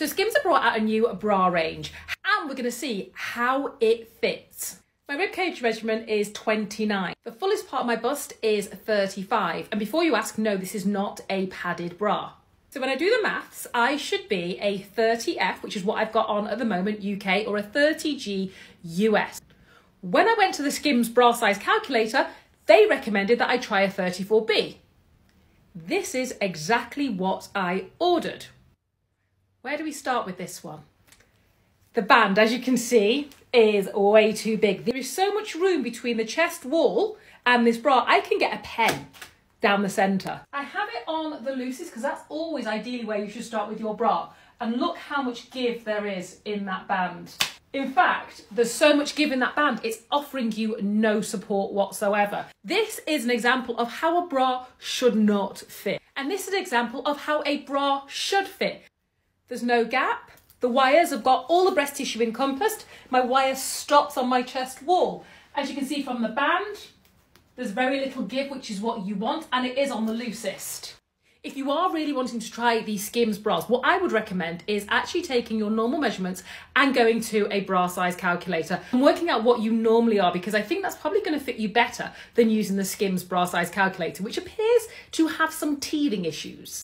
So Skims have brought out a new bra range and we're going to see how it fits. My ribcage measurement is 29. The fullest part of my bust is 35. And before you ask, no, this is not a padded bra. So when I do the maths, I should be a 30F, which is what I've got on at the moment, UK, or a 30G US. When I went to the Skims bra size calculator, they recommended that I try a 34B. This is exactly what I ordered. Where do we start with this one? The band, as you can see, is way too big. There is so much room between the chest wall and this bra, I can get a pen down the centre. I have it on the loosest because that's always ideally where you should start with your bra. And look how much give there is in that band. In fact, there's so much give in that band, it's offering you no support whatsoever. This is an example of how a bra should not fit. And this is an example of how a bra should fit. There's no gap. The wires have got all the breast tissue encompassed. My wire stops on my chest wall. As you can see from the band, there's very little give, which is what you want, and it is on the loosest. If you are really wanting to try these Skims bras, what I would recommend is actually taking your normal measurements and going to a bra size calculator and working out what you normally are because I think that's probably going to fit you better than using the Skims bra size calculator, which appears to have some teething issues.